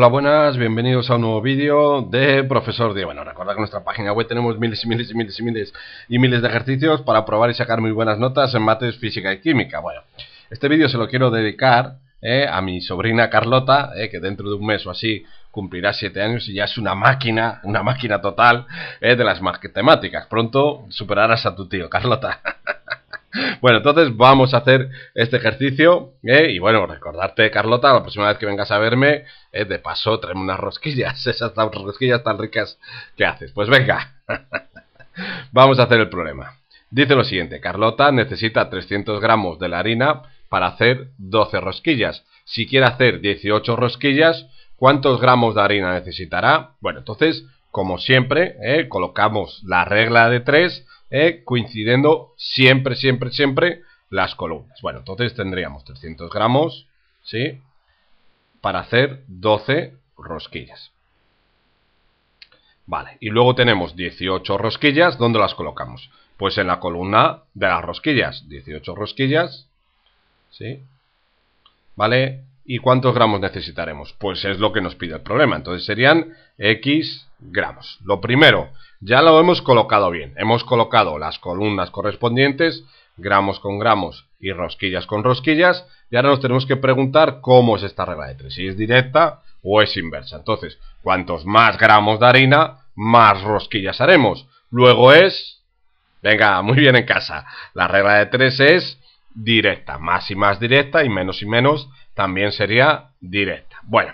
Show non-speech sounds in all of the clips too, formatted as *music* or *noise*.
Hola, buenas, bienvenidos a un nuevo vídeo de Profesor Diego. Bueno, recordad que en nuestra página web tenemos miles y miles y miles y miles y miles de ejercicios para probar y sacar muy buenas notas en mates, física y química. Bueno, este vídeo se lo quiero dedicar eh, a mi sobrina Carlota, eh, que dentro de un mes o así cumplirá 7 años y ya es una máquina, una máquina total eh, de las matemáticas. Pronto superarás a tu tío, Carlota. *laughs* *laughs* Bueno, entonces vamos a hacer este ejercicio ¿eh? y bueno, recordarte, Carlota, la próxima vez que vengas a verme, ¿eh? de paso, tráeme unas rosquillas, *laughs* esas rosquillas tan ricas que haces. Pues venga, *laughs* vamos a hacer el problema. Dice lo siguiente, Carlota necesita 300 gramos de la harina para hacer 12 rosquillas. Si quiere hacer 18 rosquillas, ¿cuántos gramos de harina necesitará? Bueno, entonces, como siempre, ¿eh? colocamos la regla de 3 eh, coincidiendo siempre, siempre, siempre las columnas. Bueno, entonces tendríamos 300 gramos, ¿sí? Para hacer 12 rosquillas. Vale, y luego tenemos 18 rosquillas, ¿dónde las colocamos? Pues en la columna de las rosquillas, 18 rosquillas, ¿sí? ¿Vale? ¿Y cuántos gramos necesitaremos? Pues es lo que nos pide el problema, entonces serían X gramos. Lo primero, ya lo hemos colocado bien. Hemos colocado las columnas correspondientes, gramos con gramos y rosquillas con rosquillas. Y ahora nos tenemos que preguntar cómo es esta regla de 3. Si es directa o es inversa. Entonces, cuantos más gramos de harina, más rosquillas haremos. Luego es... Venga, muy bien en casa. La regla de 3 es directa. Más y más directa y menos y menos también sería directa. Bueno,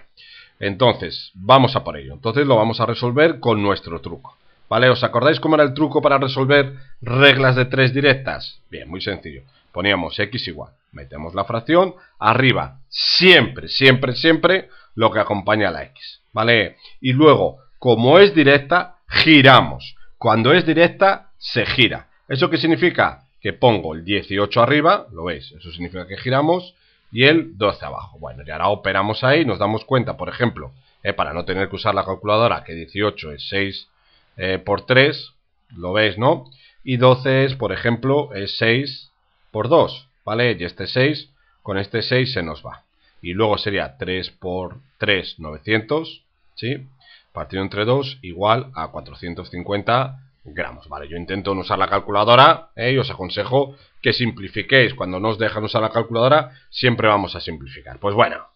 entonces, vamos a por ello. Entonces lo vamos a resolver con nuestro truco. ¿Vale? ¿Os acordáis cómo era el truco para resolver reglas de tres directas? Bien, muy sencillo. Poníamos x igual. Metemos la fracción. Arriba, siempre, siempre, siempre lo que acompaña a la x. ¿Vale? Y luego, como es directa, giramos. Cuando es directa, se gira. ¿Eso qué significa? Que pongo el 18 arriba, ¿lo veis? Eso significa que giramos y el 12 abajo. Bueno, y ahora operamos ahí, nos damos cuenta, por ejemplo, eh, para no tener que usar la calculadora, que 18 es 6 eh, por 3, lo veis, ¿no? Y 12 es, por ejemplo, es 6 por 2, ¿vale? Y este 6, con este 6 se nos va. Y luego sería 3 por 3, 900, ¿sí? Partido entre 2 igual a 450 gramos, ¿vale? Yo intento no usar la calculadora ¿eh? y os aconsejo que simplifiquéis. Cuando no os dejan usar la calculadora, siempre vamos a simplificar. Pues bueno,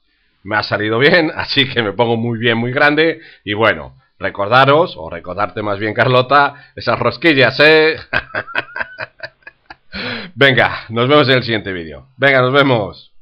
me ha salido bien, *laughs* así que me pongo muy bien, muy grande. Y bueno, recordaros, o recordarte más bien, Carlota, esas rosquillas, ¿eh? *laughs* Venga, nos vemos en el siguiente vídeo. Venga, nos vemos.